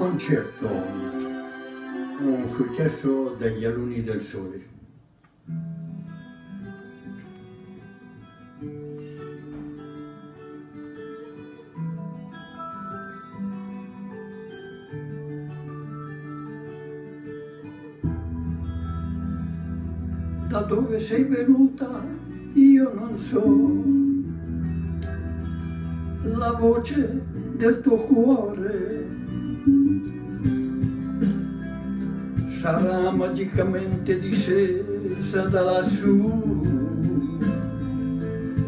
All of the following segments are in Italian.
concerto, un successo degli alunni del sole. Da dove sei venuta io non so, la voce del tuo cuore sarà magicamente discesa da lassù,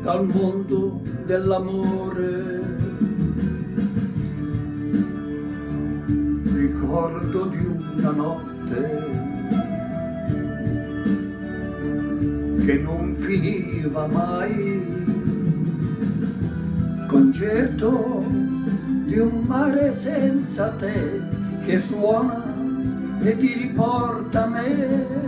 dal mondo dell'amore. Ricordo di una notte che non finiva mai concerto di un mare senza te che suona e ti riporta a me.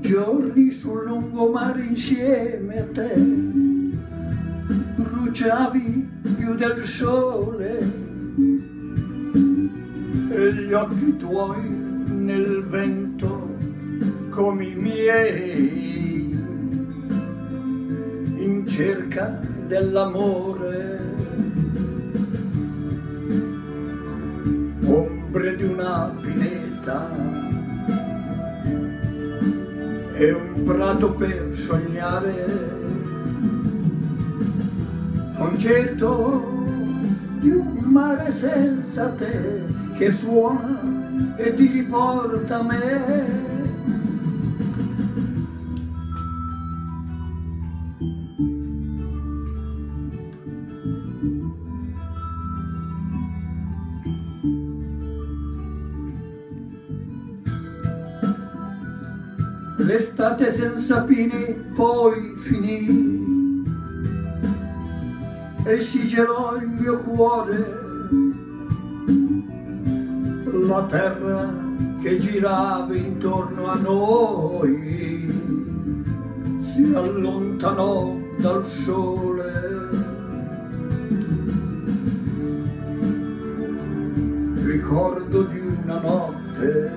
Giorni sul lungomare insieme a te bruciavi più del sole. E gli occhi tuoi nel vento come i miei in cerca dell'amore. Ombre di una pineta e un prato per sognare concerto di un mare senza te che suona e ti riporta a me. L'estate senza fine poi finì e si gelò il mio cuore. La terra che girava intorno a noi si allontanò dal sole. Ricordo di una notte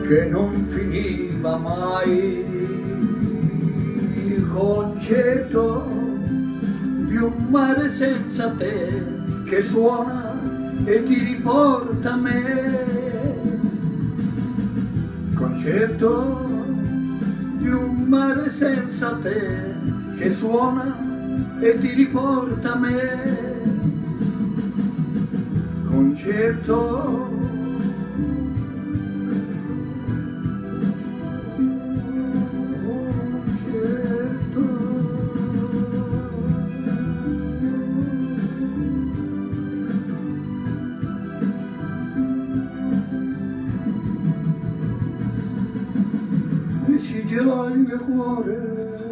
che non finiva mai concerto di un mare senza te che suona e ti riporta a me. Concerto di un mare senza te che suona e ti riporta a me. Concerto چی جلال می‌خوره؟